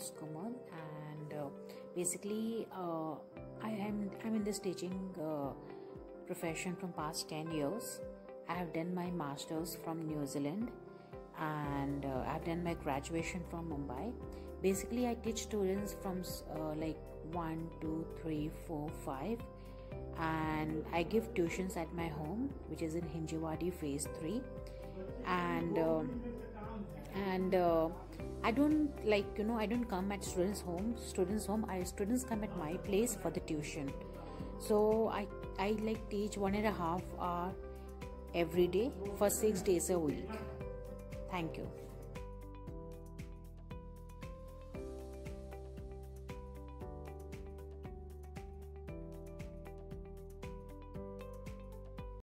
is and uh, basically, uh, I am I'm in this teaching uh, profession from past ten years. I have done my masters from New Zealand, and uh, I've done my graduation from Mumbai. Basically, I teach students from uh, like one, two, three, four, five, and I give tuitions at my home, which is in Hinjawadi Phase Three, and. And i don't like you know i don't come at students home students home i students come at my place for the tuition. So i i like teach one and a half hour every day for six days a week. Thank you